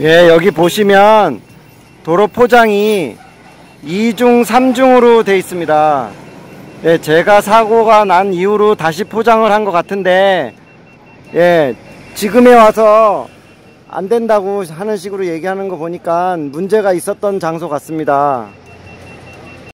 예, 여기 보시면 도로 포장이 2중, 3중으로 돼 있습니다. 예, 제가 사고가 난 이후로 다시 포장을 한 것 같은데, 예, 지금에 와서 안 된다고 하는 식으로 얘기하는 거 보니까 문제가 있었던 장소 같습니다.